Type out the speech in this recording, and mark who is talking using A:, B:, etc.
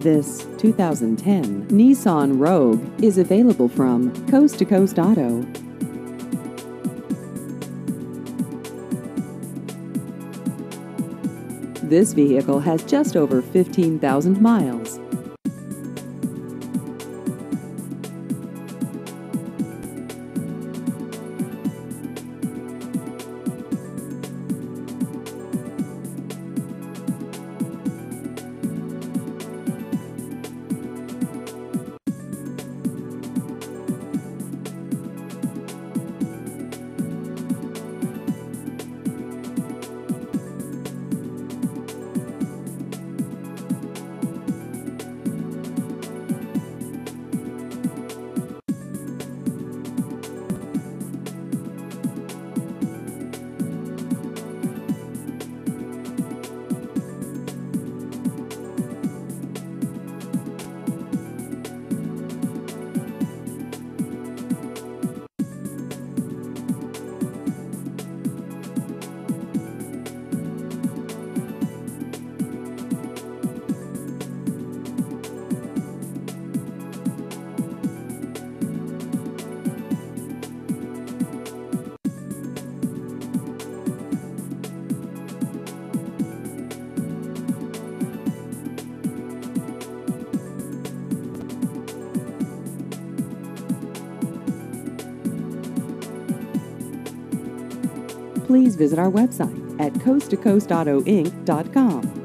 A: This 2010 Nissan Rogue is available from Coast to Coast Auto. This vehicle has just over 15,000 miles. Please visit our website at coasttocoastautoinc.com.